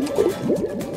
thank